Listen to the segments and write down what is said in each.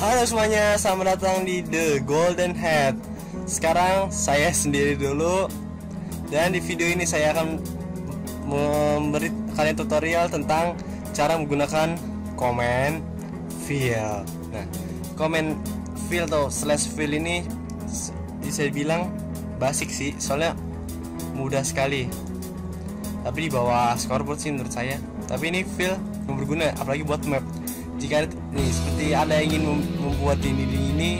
Halo semuanya, selamat datang di The Golden Head. Sekarang saya sendiri dulu dan di video ini saya akan memberi kalian tutorial tentang cara menggunakan comment fill. Nah, comment fill atau slash fill ini bisa dibilang basic sih, soalnya mudah sekali. Tapi di bawah scoreboard sih menurut saya. Tapi ini fill yang berguna apalagi buat map jika nih seperti ada yang ingin membuat ini ini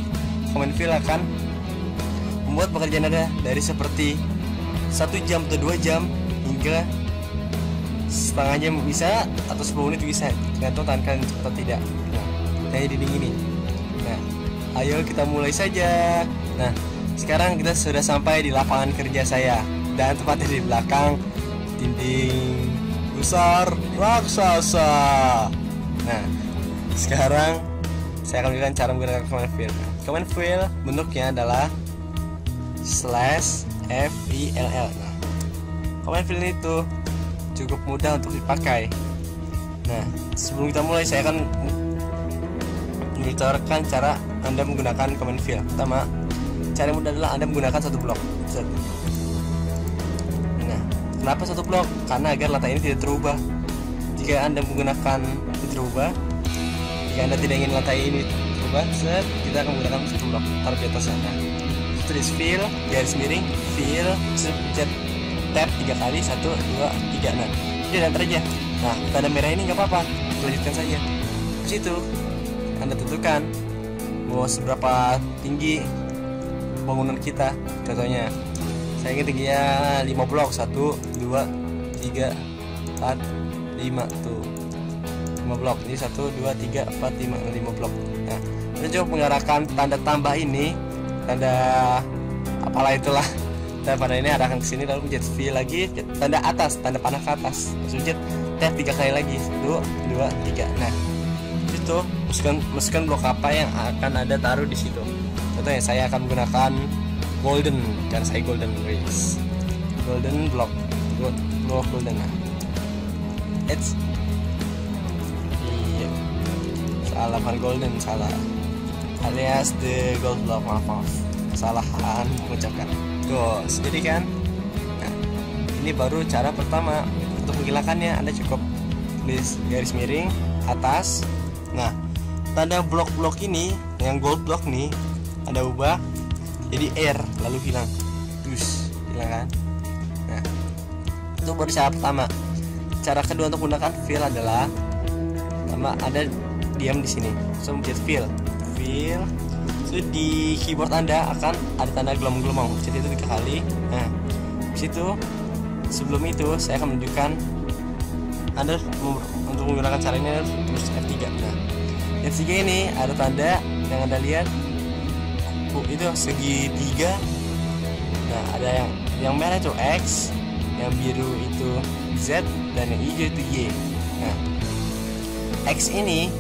comment fill akan membuat pekerjaan anda dari seperti satu jam atau dua jam hingga setengah jam bisa atau 10 menit bisa. Tergantung tangan kalian cepat atau tidak. Nah kayak di ini. Nah ayo kita mulai saja. Nah sekarang kita sudah sampai di lapangan kerja saya dan tepatnya di belakang dinding besar raksasa. Nah sekarang saya akan berikan cara menggunakan command fill. Command fill bentuknya adalah slash f i l l. Nah, command fill itu cukup mudah untuk dipakai. Nah, sebelum kita mulai saya akan memberitahukan cara Anda menggunakan command fill. Pertama, cara mudah adalah Anda menggunakan satu blok. Nah, kenapa satu blok? Karena agar lantai ini tidak terubah. Jika Anda menggunakan terubah, jika anda tidak ingin lantai ini berubah set kita akan menggunakan blok taruh di atas sana tulis fill garis miring fill pencet tab tiga kali satu dua tiga nah ini dan aja nah tanda merah ini nggak apa-apa. Lanjutkan saja. Di situ anda tentukan mau seberapa tinggi bangunan kita. Contohnya saya ingin tingginya 5 blok. 1 2 3 4 5 tuh 5 blok. Ini 1 2 3 4 5 5 blok. Nah kita coba mengarahkan tanda tambah ini tanda apalah itulah. Dan pada ini arahkan ke sini lalu pencet V lagi tanda atas tanda panah ke atas. Pencet tab tiga kali lagi. 1 2 3 nah itu masukkan masukkan blok apa yang akan ada taruh di situ? Contohnya saya akan menggunakan golden karena saya golden race. Golden block. Block golden nah. It's alaman golden salah. Alias the gold block maaf kesalahan mengucapkan Gos jadi kan nah, ini baru cara pertama untuk menghilangkannya. Anda cukup tulis garis miring atas. Nah tanda blok-blok ini yang gold block nih anda ubah jadi air lalu hilang. Dus hilang kan? Nah itu baru cara pertama. Cara kedua untuk menggunakan fill adalah pertama ada diam di sini. So mencet fill fill so di keyboard anda akan ada tanda gelombang-gelombang. Pencet itu tiga kali. Nah situ sebelum itu saya akan menunjukkan anda untuk menggunakan cara ini terus F3 nah F3 ini ada tanda yang anda lihat. Itu segitiga. Nah ada yang yang merah itu X yang biru itu Z dan yang hijau itu Y. Nah X ini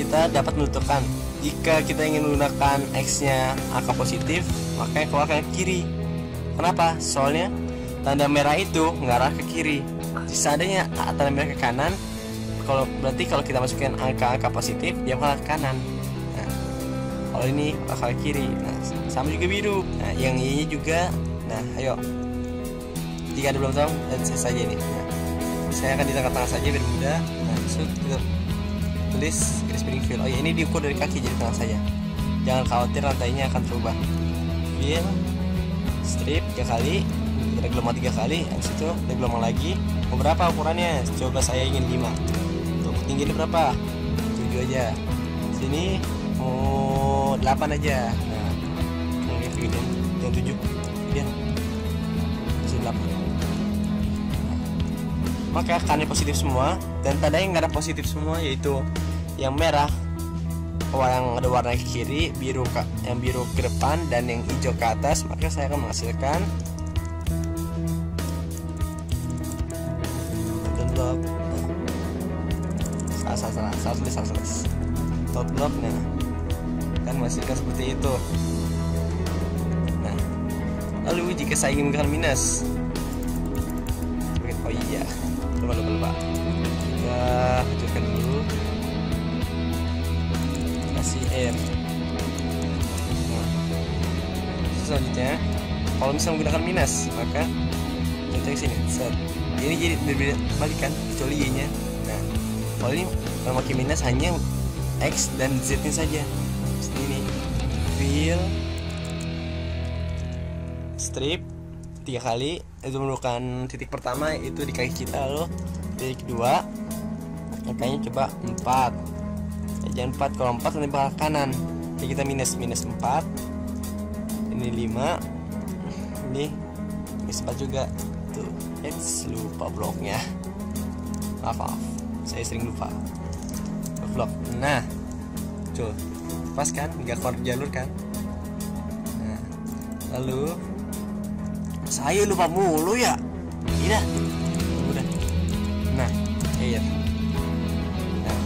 kita dapat menentukan. Jika kita ingin menggunakan X nya angka positif maka keluarkan ke kiri. Kenapa? Soalnya tanda merah itu mengarah ke kiri. Seandainya tanda merah ke kanan kalau berarti kalau kita masukkan angka-angka positif dia bakal ke kanan. Nah, kalau ini bakal ke kiri. Nah sama juga biru. Nah yang ini juga. Nah ayo. Jika ada belum tahu dan saja ini. Nah, saya akan di tengah-tengah saja biar mudah. Nah so, tulis garis miring fill oh ya ini diukur dari kaki jadi tengah saja jangan khawatir lantainya akan terubah. Fill strip tiga kali ada gelombang tiga kali habis itu ada gelombang lagi. Mau berapa ukurannya? Coba saya ingin 5 untuk tinggi berapa? 7 aja. Sini mau 8 aja. Nah yang segini yang 7 ya sini 8 maka kanan positif semua. Dan tanda yang nggak ada positif semua yaitu yang merah yang ada warna ke kiri biru ke, yang biru ke depan dan yang hijau ke atas. Maka saya akan menghasilkan blok salah salah salah salah tulis salah tulis. Top block nah. Kan menghasilkan seperti itu. Nah lalu jika saya ingin menggunakan minus lupa lupa lupa kita hancurkan dulu. Kasih air. Nah, selanjutnya kalau misalnya menggunakan minus maka kita sini set. Ini jadi berbeda balik kan kecuali y nya nah kalau ini kalau pakai minus hanya x dan z nya saja ini fill strip tiga kali itu merupakan titik pertama itu di kaki kita lalu titik kedua angkanya coba 4 ya, jangan 4 kalau 4 nanti bakal kanan. Jadi kita minus minus 4 ini 5 ini minus 4 juga. Tuh it's lupa bloknya. Maaf maaf. Saya sering lupa. Blok. Nah tuh. Pas kan? Nggak keluar jalur kan? Nah lalu saya lupa mulu ya. Tidak udah. Nah air nah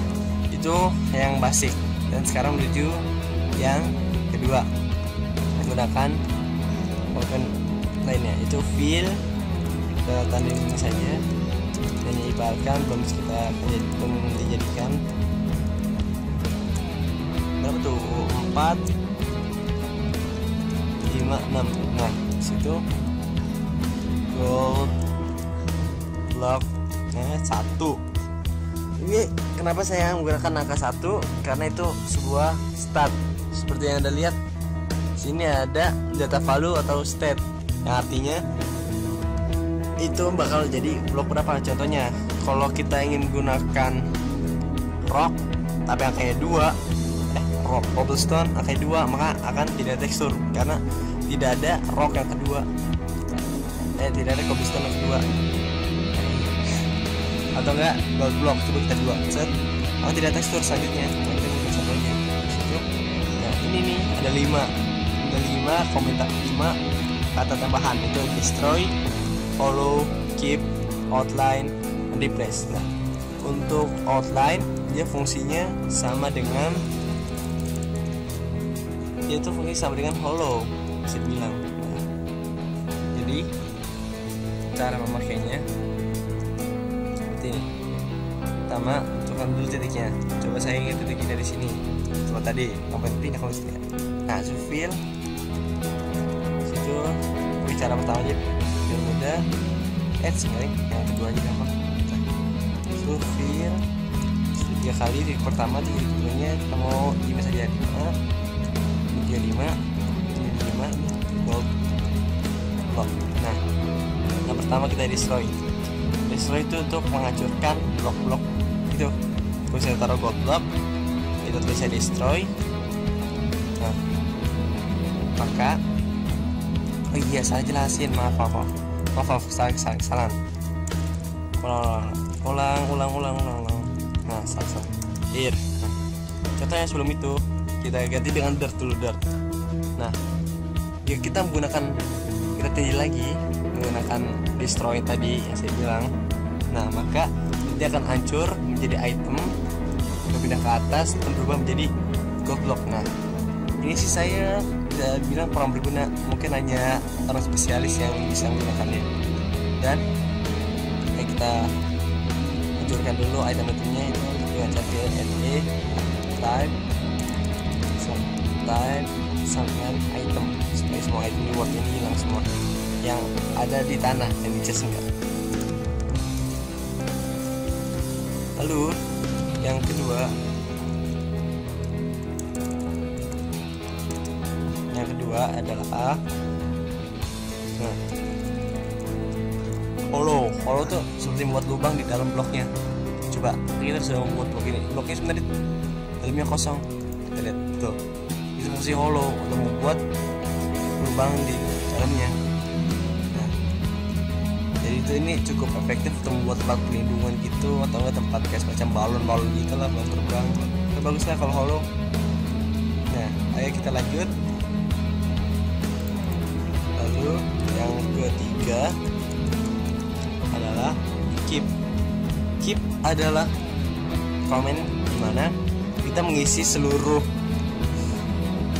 itu yang basic. Dan sekarang menuju yang kedua. Menggunakan organ lainnya itu ke tanda ini saja dan ibaratkan belum kita belum dijadikan berapa tuh? 4 5 6 nah situ gold block nah satu. Ini kenapa saya menggunakan angka satu? Karena itu sebuah stat. Seperti yang anda lihat sini ada data value atau state. Yang artinya itu bakal jadi blok berapa? Contohnya kalau kita ingin gunakan rock tapi angkanya dua eh rock cobblestone angkanya dua maka akan tidak tekstur. Karena tidak ada rock yang kedua eh tidak ada cobblestone yang kedua atau enggak gold block coba kita dua. Set. Oh tidak tekstur selanjutnya. Nah, kita satu situ nah ini nih ada lima. Ada lima komentar lima. Kata tambahan itu destroy follow keep outline replace nah untuk outline dia fungsinya sama dengan dia itu fungsi sama dengan hollow bisa dibilang. Nah, jadi cara memakainya. Seperti ini. Pertama tentukan dulu titiknya. Coba saya ingin titiknya dari sini. Coba tadi sampai pindah kalau sini nah so fill situ bicara pertama aja biar mudah add sekarang yang kedua aja gampang so tiga kali di pertama di keduanya. Kita mau lima saja. Lima. Tiga lima pertama kita destroy. Destroy itu untuk menghancurkan blok-blok itu kalau saya taruh gold block itu bisa destroy. Nah maka oh iya saya jelasin maaf maaf maaf. Maaf, maaf salah salah salah. Ulang ulang ulang ulang ulang ulang. Nah salah salah. Ir contohnya sebelum itu kita ganti dengan dirt dulu dirt. Nah ya kita menggunakan kita tinggi lagi menggunakan destroy tadi yang saya bilang. Nah maka dia akan hancur menjadi item berpindah ke atas dan berubah menjadi gold block nah ini sih saya tidak bilang kurang berguna. Mungkin hanya orang spesialis yang bisa menggunakannya. Dan ya kita hancurkan dulu item-itemnya itu dengan cara NE type type sampai item. Supaya semua item reward ini hilang semua yang ada di tanah dan di chest enggak lalu yang kedua yang kedua adalah nah. Hollow hollow tuh seperti membuat lubang di dalam bloknya. Coba kita sudah membuat blok ini. Bloknya sebenarnya dalamnya kosong. Kita lihat tuh. Itu fungsi hollow untuk membuat lubang di dalamnya jadi itu ini cukup efektif untuk membuat tempat pelindungan gitu atau enggak tempat kayak semacam balon-balon gitu lah balon terbang. Itu bagus lah kalau hollow. Nah ayo kita lanjut. Lalu yang ketiga adalah keep. Keep adalah komen di mana kita mengisi seluruh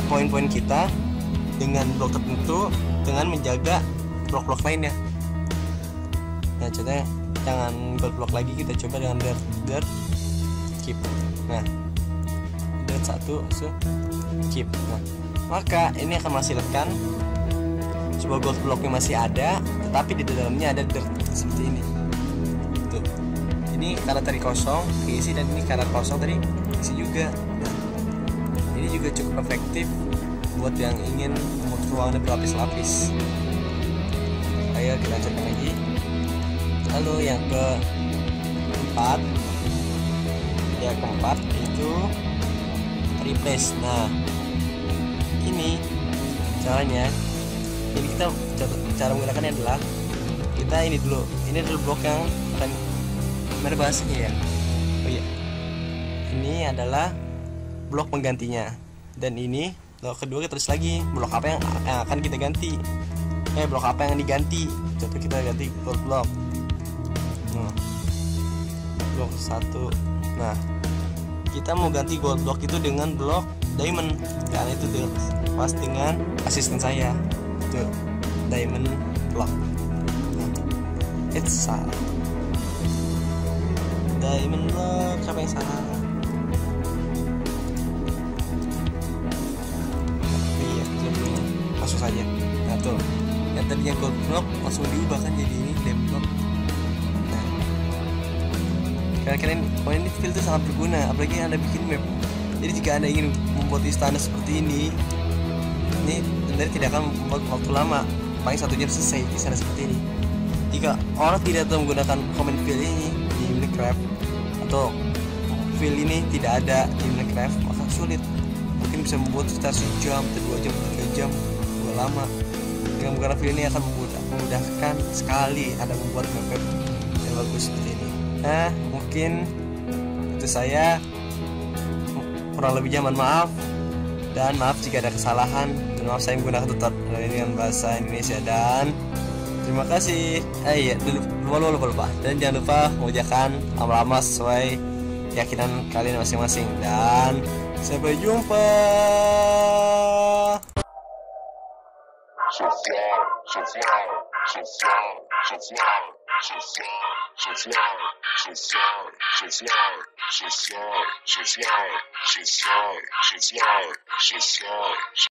poin-poin kita dengan blok tertentu dengan menjaga blok-blok lainnya nah contohnya jangan gold block lagi kita coba dengan dirt dirt keep nah dirt satu so keep nah maka ini akan menghasilkan sebuah gold blocknya masih ada tetapi di dalamnya ada dirt seperti ini. Tuh ini karena tadi kosong keisi dan ini karena kosong tadi isi juga. Nah, ini juga cukup efektif buat yang ingin membuat ruangan berlapis-lapis. Ayo kita lanjutkan lagi lalu yang keempat. Yang keempat itu replace. Nah ini caranya. Ini kita cara menggunakannya adalah kita ini dulu. Ini adalah blok yang akan bahasanya ya. Oh iya. Ini adalah blok penggantinya. Dan ini blok kedua kita tulis lagi. Blok apa yang, akan kita ganti? Eh blok apa yang diganti? Contoh kita ganti nah, blok satu. Nah kita mau ganti gold block itu dengan blok diamond. Karena itu tuh pas dengan asisten saya. Itu diamond block. It's salah. Diamond block siapa yang salah? Iya masuk saja. Nah tuh. Yang tadinya gold block langsung diubah kan jadi ini diamond block kira-kira ini skill itu sangat berguna apalagi anda bikin map jadi jika anda ingin membuat istana seperti ini ini anda tidak akan membuat waktu lama. Paling satu jam selesai istana seperti ini. Jika orang tidak tahu menggunakan comment fill ini di Minecraft atau fill ini tidak ada di Minecraft maka sulit. Mungkin bisa membuat sekitar sejam atau dua jam tiga jam dua lama. Dengan menggunakan fill ini akan memudah, memudahkan sekali anda membuat map yang bagus seperti ini. Nah mungkin itu saya kurang lebihnya mohon maaf. Dan maaf jika ada kesalahan. Dan maaf saya menggunakan tutor dengan bahasa Indonesia. Dan terima kasih. Eh iya lupa lupa lupa, lupa. dan jangan lupa mengucapkan lama-lama sesuai keyakinan kalian masing-masing. Dan sampai jumpa. So fly, so fly, so she'll slide, she'll slide, she'll slide, she'll slide, she'll slide, she'll.